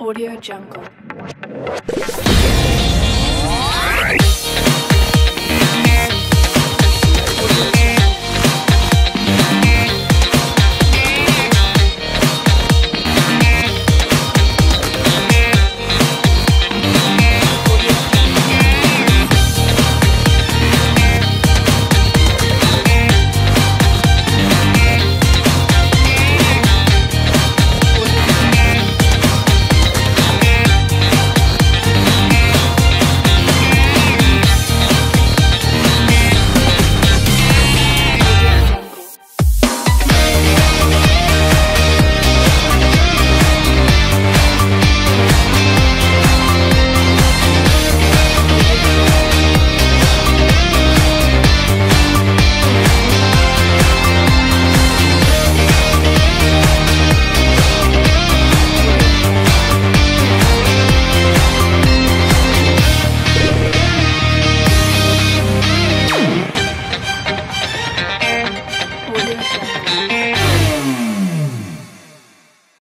Audio Jungle.